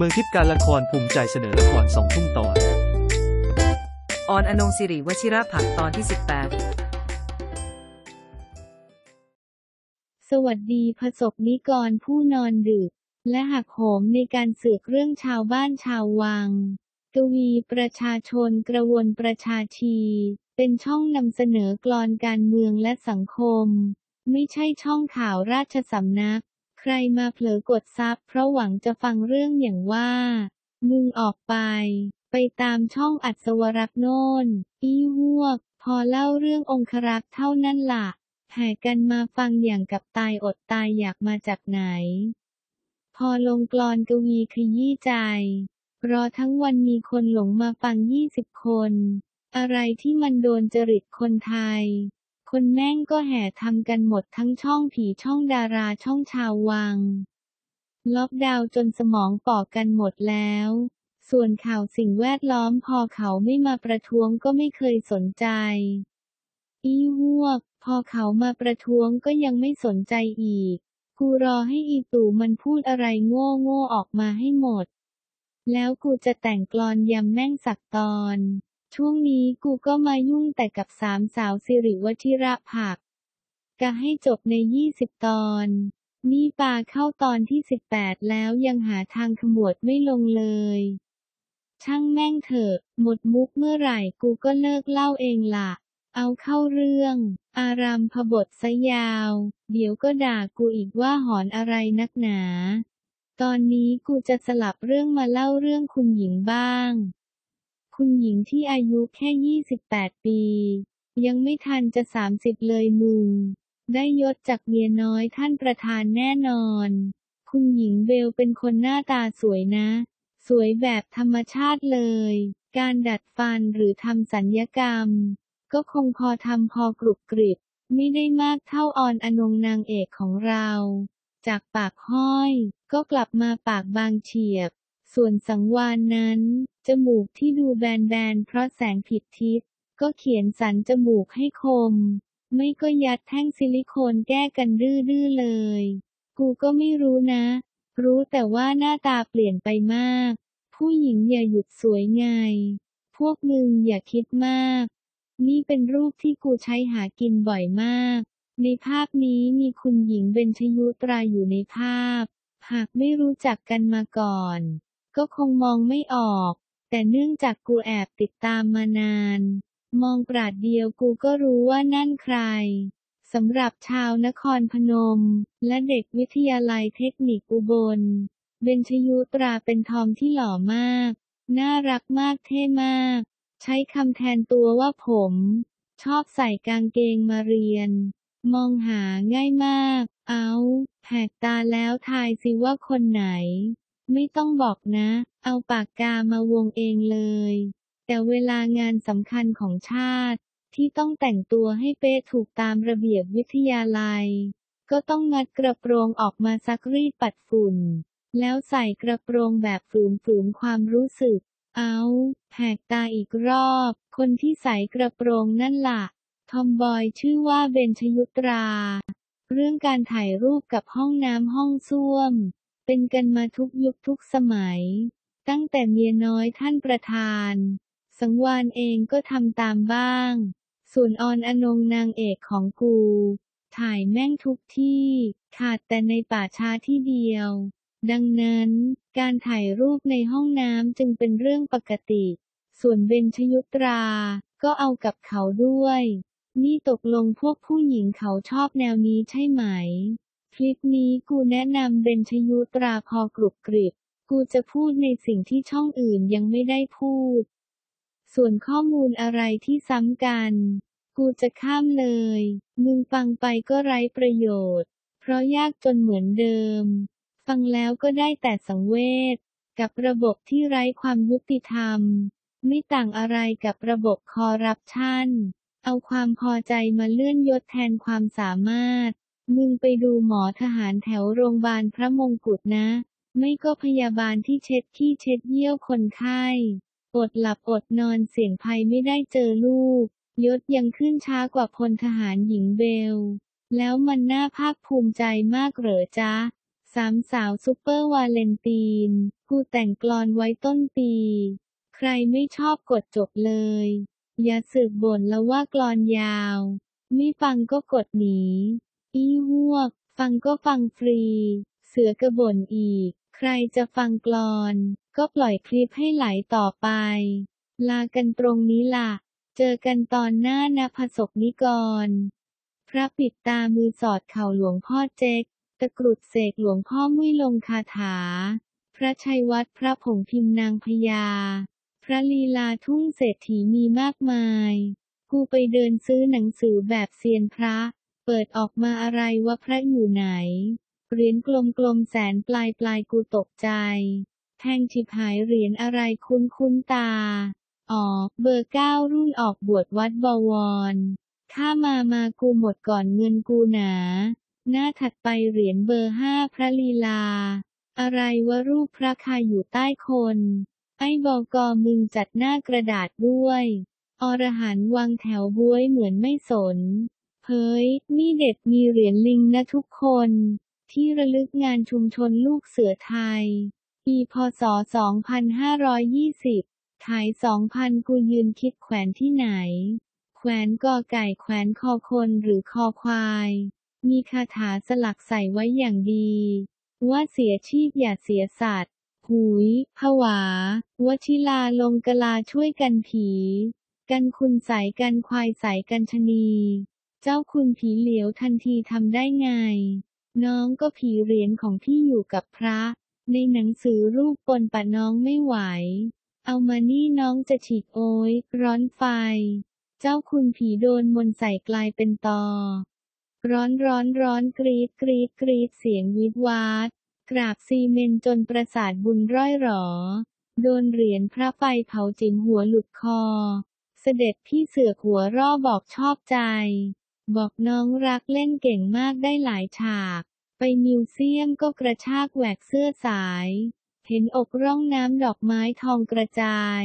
เมืองทิพย์การละครภูมิใจเสนอละครสองทุ่มตอนออนอนงศิริวชิระผักตอนที่ 18 สวัสดีผสกนิกรผู้นอนดึก และหักโหมในการสืบเรื่องชาวบ้านชาววัง กวีประชาชนกระวนประชาชี เป็นช่องนำเสนอกลอนการเมืองและสังคม ไม่ใช่ช่องข่าวราชสำนักใค รมาเผลอกดซับเพราะหวังจะฟังเรื่องอย่างว่า มึงออกไป ไปตามช่องอัศวรักษ์โน่น อีหวก พอเล่าเรื่ององครักษ์เท่านั้นล่ะแห่กันมาฟังอย่างกับตายอดตายอยากมาจากไหน พอลงกลอนกวีขยี้ใจ รอทั้งวันมีคนหลงมาฟังยี่สิบคน อะไรที่มันโดนจริตคนไทย คนแม่งก็แห่ทำกันหมดทั้งช่องผีช่องดาราช่องชาววัง ล็อกดาวน์จนสมองปอกกันหมดแล้ว ส่วนข่าวสิ่งแวดล้อมพอเขาไม่มาประท้วงก็ไม่เคยสนใจ อีหวก พอเขามาประท้วงก็ยังไม่สนใจอีก กูรอให้อีตู่มันพูดอะไรโง่โง่ออกมาให้หมด แล้วกูจะแต่งกลอนยำแม่งสักตอน ช่วงนี้กูก็มายุ่งแต่กับสามสาวสิริวชิระผักกะให้จบใน 20 ตอน นี่ปาเข้าตอนที่ 18 แล้วยังหาทางขมวดไม่ลงเลย ช่างแม่งเถอะ หมดมุกเมื่อไหร่กูก็เลิกเล่าเองล่ะ เอาเข้าเรื่อง อารามพบทซะยาว เดี๋ยวก็ด่ากูอีกว่าหอนอะไรนักหนา ตอนนี้กูจะสลับเรื่องมาเล่าเรื่องคุณหญิงบ้าง คุณหญิงที่อายุแค่ 28 ปี ยังไม่ทันจะ 30 เลยมุง ได้ยศจากเมียน้อยท่านประธานแน่นอน คุณหญิงเบลเป็นคนหน้าตาสวยนะ สวยแบบธรรมชาติเลย การดัดฟันหรือทำสัญญกรรม ก็คงพอทำพอกรุบกริบ ไม่ได้มากเท่าออนอนงนางเอกของเรา จากปากห้อย ก็กลับมาปากบางเฉียบ ส่วนสังวานนั้น จมูกที่ดูแบนๆเพราะแสงผิดทิศ ก็เขียนสันจมูกให้คม ไม่ก็ยัดแท่งซิลิโคนแก้กันดื้อๆเลย กูก็ไม่รู้นะ รู้แต่ว่าหน้าตาเปลี่ยนไปมาก ผู้หญิงอย่าหยุดสวยไง พวกมึงอย่าคิดมาก นี่เป็นรูปที่กูใช้หากินบ่อยมาก ในภาพนี้มีคุณหญิงเบญชยุตราอยู่ในภาพ หากไม่รู้จักกันมาก่อน ก็คงมองไม่ออก แต่เนื่องจากกูแอบติดตามมานาน มองปราดเดียวกูก็รู้ว่านั่นใครสำหรับชาวนครพนม และเด็กวิทยาลัยเทคนิคอุบล เบญชยุตราเป็นทอมที่หล่อมาก น่ารักมากเท่มาก ใช้คำแทนตัวว่าผม ชอบใส่กางเกงมาเรียน มองหาง่ายมาก เอาแหกตาแล้วทายสิว่าคนไหน ไม่ต้องบอกนะ เอาปากกามาวงเองเลย แต่เวลางานสำคัญของชาติ ที่ต้องแต่งตัวให้เป๊ะถูกตามระเบียบวิทยาลัย ก็ต้องงัดกระโปรงออกมาซักรีดปัดฝุ่น แล้วใส่กระโปรงแบบฝืนๆความรู้สึก เอาแหกตาอีกรอบ คนที่ใส่กระโปรงนั่นล่ะ ทอมบอยชื่อว่าเบญชยุตรา เรื่องการถ่ายรูปกับห้องน้ำห้องส้วม เป็นกันมาทุกยุคทุกสมัย ตั้งแต่เมียน้อยท่านประธาน สังวานเองก็ทำตามบ้าง ส่วนออนอนงนางเอกของกู ถ่ายแม่งทุกที่ ขาดแต่ในป่าช้าที่เดียว ดังนั้น การถ่ายรูปในห้องน้ำจึงเป็นเรื่องปกติ ส่วนเบญชยุตรา ก็เอากับเขาด้วย นี่ตกลงพวกผู้หญิงเขาชอบแนวนี้ใช่ไหม คลิปนี้กูแนะนำเบญชยุตราพอกรุบกริบ กูจะพูดในสิ่งที่ช่องอื่นยังไม่ได้พูด ส่วนข้อมูลอะไรที่ซ้ำกัน กูจะข้ามเลย มึงฟังไปก็ไร้ประโยชน์ เพราะยากจนเหมือนเดิม ฟังแล้วก็ได้แต่สังเวชกับระบบที่ไร้ความยุติธรรม ไม่ต่างอะไรกับระบบคอร์รัปชันเอาความพอใจมาเลื่อนยศแทนความสามารถ มึงไปดูหมอทหารแถวโรงพยาบาลพระมงกุฎนะ ไม่ก็พยาบาลที่เช็ดขี้เช็ดเยี่ยวคนไข้อดหลับอดนอนเสี่ยงภัยไม่ได้เจอลูก ยศยังขึ้นช้ากว่าพลทหารหญิงเบล แล้วมันน่าภาคภูมิใจมากเหรอจ๊ะสามสาวซุปเปอร์วาเลนตีน กูแต่งกลอนไว้ต้นปี ใครไม่ชอบกดจบเลย อย่าสึกบ่นแล้วว่ากลอนยาว ไม่ฟังก็กดหนี อีหวก ฟังก็ฟังฟรี เสือกระบ่นอีก ใครจะฟังกลอน ก็ปล่อยคลิปให้ไหลต่อไป ลากันตรงนี้ล่ะ เจอกันตอนหน้านะพสกนิกร พระปิดตามือสอดเข่าหลวงพ่อเจ๊ก ตะกรุดเสกหลวงพ่อมุ้ยลงคาถา พระชัยวัดพระผงพิมพ์นางพญา พระลีลาทุ่งเศรษฐีมีมากมาย กูไปเดินซื้อหนังสือแบบเซียนพระ เปิดออกมาอะไรว่าพระอยู่ไหน เหรียญกลมๆแสนปลายปลายกูตกใจ แทงฉิบหายเหรียญอะไรคุ้นคุ้นตา อ๋อ เบอร์เก้ารุ่นออกบวชวัดบวร ถ้ามามากูหมดก่อนเงินกูหนา หน้าถัดไปเหรียญเบอร์ห้าพระลีลา อะไรวะรูปพระคาอยู่ใต้คน ไอ้บอกอมึงจัดหน้ากระดาษด้วย อรหันวางแถวบ้วยเหมือนไม่สน เฮ้ย นี่เด็ดมีเหรียญลิงนะทุกคน ที่ระลึกงานชุมชนลูกเสือไทย ปีพศ 2520 ถ่าย 2,000 กูยืนคิดแขวนที่ไหน แขวนกอไก่แขวนคอคนหรือคอควาย มีคาถาสลักใส่ไว้อย่างดี ว่าเสียชีพอย่าเสียสัตว์ หุย ผวา วชิลาลงกลาช่วยกันผีกันคุณใสกันควายใสกันชนี เจ้าคุณผีเหลียวทันทีทำได้ไง น้องก็ผีเหรียญของพี่อยู่กับพระ ในหนังสือรูปปนปะน้องไม่ไหว เอามานี่น้องจะฉีกโอ้ยร้อนไฟ เจ้าคุณผีโดนมนใส่กลายเป็นตอ ร้อนร้อนร้อนกรีดกรีดกรีดเสียงวิดวาดกราบซีเมนจนประสาทบุญร้อยหรอ โดนเหรียญพระไฟเผาจิ๋มหัวหลุดคอ เสด็จพี่เสือหัวร่อบอกชอบใจ บอกน้องรักเล่นเก่งมากได้หลายฉาก ไปมิวเซียมก็กระชากแหวกเสื้อสาย เห็นอกร่องน้ำดอกไม้ทองกระจาย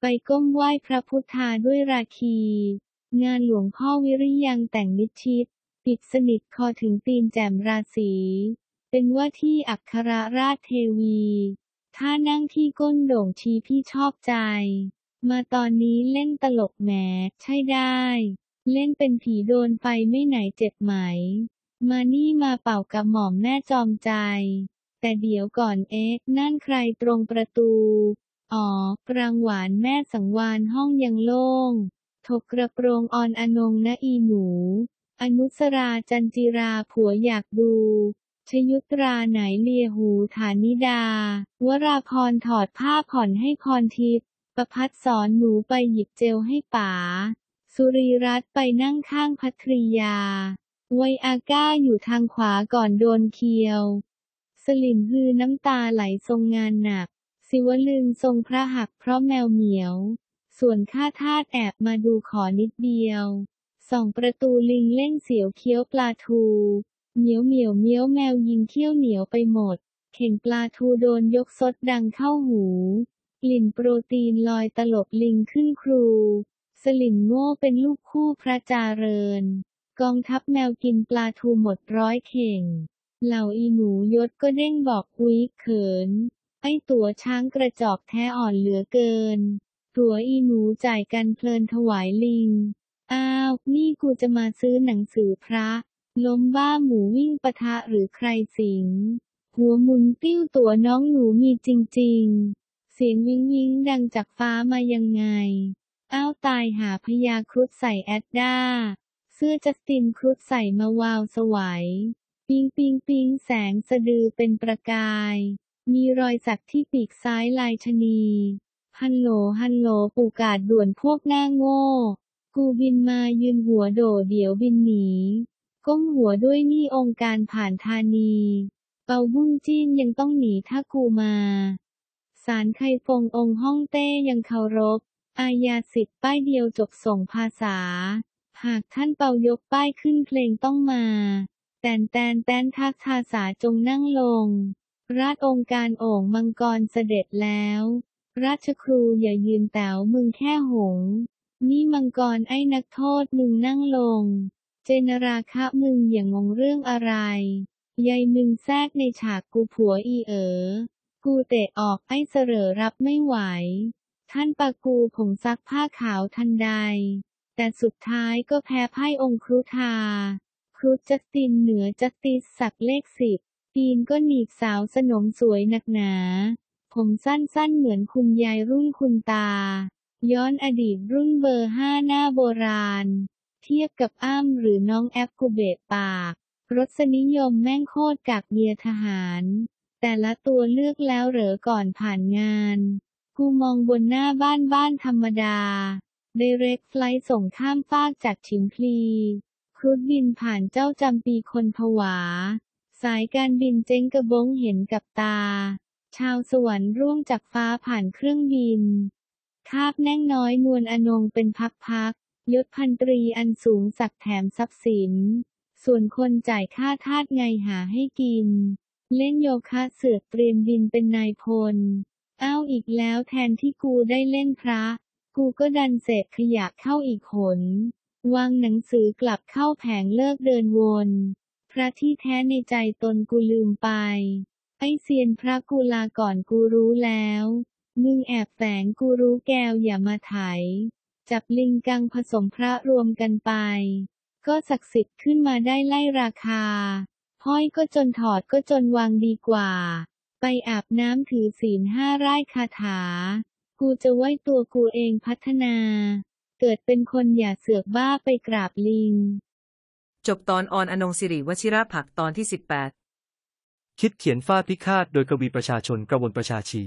ไปก้มไหว้พระพุทธาด้วยราคี งานหลวงพ่อวิริยังแต่งมิชิดปิดสนิทคอถึงตีนแจ่มราศีเป็นว่าที่อัครราชเทวี ถ้านั่งที่ก้นโด่งชีพี่ชอบใจ มาตอนนี้เล่นตลกแหมใช่ได้ เล่นเป็นผีโดนไฟไม่ไหนเจ็บไหม มานี่มาเป่ากับหม่อมแม่จอมใจ แต่เดี๋ยวก่อนเอ๊ะ นั่นใครตรงประตู อ๋อกลางหวานแม่สังวานห้องยังโล่ง ถกกระโปรงออนอนงนะอีหนู อนุสราจันจิราผัวอยากดูชยุตราไหนเลียหูฐานิดา วราพรถอดผ้าผ่อนให้พรทิพย์ประพัดสอนหนูไปหยิบเจลให้ป๋า สุรีรัตน์ไปนั่งข้างพัทริยา ไวอาก้าอยู่ทางขวาก่อนโดนเคียว สลิมฮือน้ำตาไหลทรงงานหนัก สิวลึงทรงพระหักเพราะแมวเหมียว ส่วนข้าทาสแอบมาดูขอนิดเดียวส่องประตูลิงเล่นเสียวเคี้ยวปลาทูเหมียวเหมียวเมี้ยวแมวยิงเขี้ยวเหนียวไปหมด เข่งปลาทูโดนยกซดดังเข้าหู กลิ่นโปรตีนลอยตลบลิงขึ้นครู ลิมโง่เป็นลูกคู่พระจาเริญ กองทัพแมวกินปลาทูหมดร้อยเข่ง เหล่าอีหนูยศก็เด้งบอกอุ๊ยเขิน ไอ้ตัวช้างกระจอกแท้อ่อนเหลือเกิน ตัวอีหนูจ่ายกันเพลินถวายลิง อ้าว นี่กูจะมาซื้อหนังสือพระ ล้มบ้าหมูวิ่งปะทะหรือใครสิง หัวมุนติ้วตัวน้องหนูมีจริง ๆ เสียงวิงวิงดังจากฟ้ามายังไง อ้าวตายหาพญาครุฑใส่แอดด้าเสื้อจัสตินครุฑใส่มาวาวสวัย ปิงปิงปิงแสงสะดือเป็นประกาย มีรอยสักที่ปีกซ้ายลายชะนีฮัลโหลฮัลโหลปูกาดด่วนพวกหน้าโง่ กูบินมายืนหัวโดเดี๋ยวบินหนี ก้มหัวด้วยนี่องค์การผ่านธานี เปาบุ้งจีนยังต้องหนีถ้ากูมา สารไคฟงองค์ฮ่องเต้ยังเคารพ อาญาสิทธิ์ป้ายเดียวจบส่งภาษา หากท่านเปายกป้ายขึ้นเพลงต้องมา แตนแตนแตนทักทาสาจงนั่งลง ราชองค์การโอ่งมังกรเสด็จแล้ว ราชครูอย่ายืนแต๋วมึงแค่หง นี่มังกรไอ้นักโทษมึงนั่งลง เจนราคะมึงอย่างงงเรื่องอะไรยายมึงแทรกในฉากกูผัวอีเอ๋อ กูเตะออกไอ้เสรอรับไม่ไหว ท่านปากูผงซักผ้าขาวทันใด แต่สุดท้ายก็แพ้ไพ่องครุธา ครุจัตินเหนือจัสติสักเลขสิบปีนก็หนีบสาวสนมสวยหนักหนา ผมสั้นๆเหมือนคุณยายรุ่นคุณตา ย้อนอดีตรุ่นเบอร์ห้าหน้าโบราณ เทียบกับอ้ำหรือน้องแอปกูเบะปาก รสนิยมแม่งโคตรกากเบียทหาร แต่ละตัวเลือกแล้วเหรอก่อนผ่านงาน กูมองบนหน้าบ้านบ้านธรรมดาไดเรกไฟล์ส่งข้ามฟากจากฉิมพลีครุฑบินผ่านเจ้าจำปีคนผวา สายการบินเจ๊งกระบงเห็นกับตา ชาวสวรรค์ร่วงจากฟ้าผ่านเครื่องบิน คาบแน่งน้อยนวลอนงเป็นพักๆยศพันตรีอันสูงสักแถมทรัพย์สิน ส่วนคนจ่ายค่าทาสไงหาให้กิน เล่นโยคะเสือกเตรียมบินเป็นนายพล อ้าวอีกแล้วแทนที่กูได้เล่นพระ กูก็ดันเศษขยะเข้าอีกหน วางหนังสือกลับเข้าแผงเลิกเดินวน พระที่แท้ในใจตนกูลืมไป ไอเซียนพระกูลาก่อนกูรู้แล้ว มึงแอบแฝงกูรู้แกวอย่ามาไถ จับลิงกังผสมพระรวมกันไป ก็ศักดิ์สิทธิ์ขึ้นมาได้ไล่ราคา ห้อยก็จนถอดก็จนวางดีกว่า ไปอาบน้ำถือศีลห้าไร่คาถา กูจะไว้ตัวกูเองพัฒนา เกิดเป็นคนอย่าเสือกบ้าไปกราบลิง จบตอนออนอนงสิริวชิระผักตอนที่ 18 คิดเขียนฟาดพิฆาตโดยกวีประชาชนกระวนประชาชี